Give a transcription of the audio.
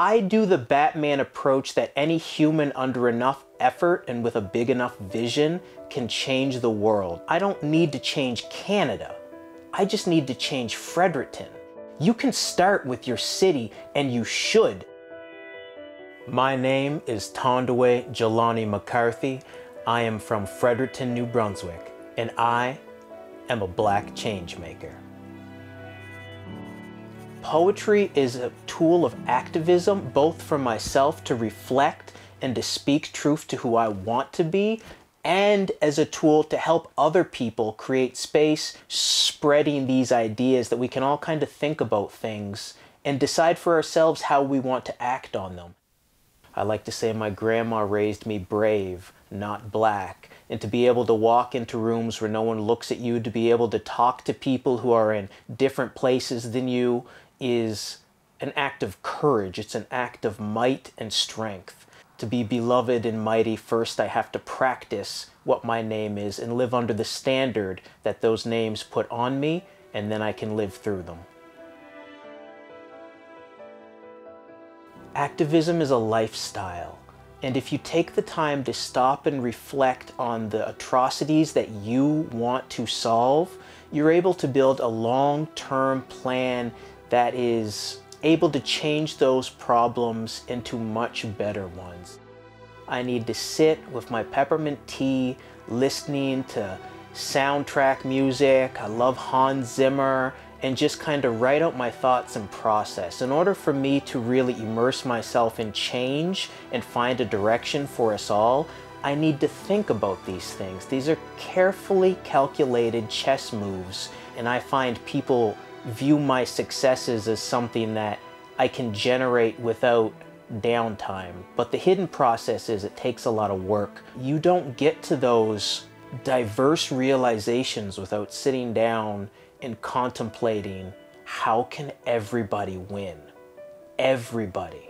I do the Batman approach that any human under enough effort and with a big enough vision can change the world. I don't need to change Canada. I just need to change Fredericton. You can start with your city and you should. My name is Thandiwe Jelani McCarthy. I am from Fredericton, New Brunswick, and I am a black change maker. Poetry is a tool of activism, both for myself to reflect and to speak truth to who I want to be, and as a tool to help other people create space, spreading these ideas that we can all kind of think about things and decide for ourselves how we want to act on them. I like to say my grandma raised me brave, not black, and to be able to walk into rooms where no one looks at you, to be able to talk to people who are in different places than you is an act of courage. It's an act of might and strength. To be beloved and mighty, first I have to practice what my name is and live under the standard that those names put on me, and then I can live through them. Activism is a lifestyle. And if you take the time to stop and reflect on the atrocities that you want to solve, you're able to build a long term plan that is able to change those problems into much better ones. I need to sit with my peppermint tea, listening to soundtrack music. I love Hans Zimmer and just kind of write out my thoughts and process. In order for me to really immerse myself in change and find a direction for us all, I need to think about these things. These are carefully calculated chess moves, and I find people view my successes as something that I can generate without downtime. But the hidden process is it takes a lot of work. You don't get to those diverse realizations without sitting down and contemplating how can everybody win? Everybody.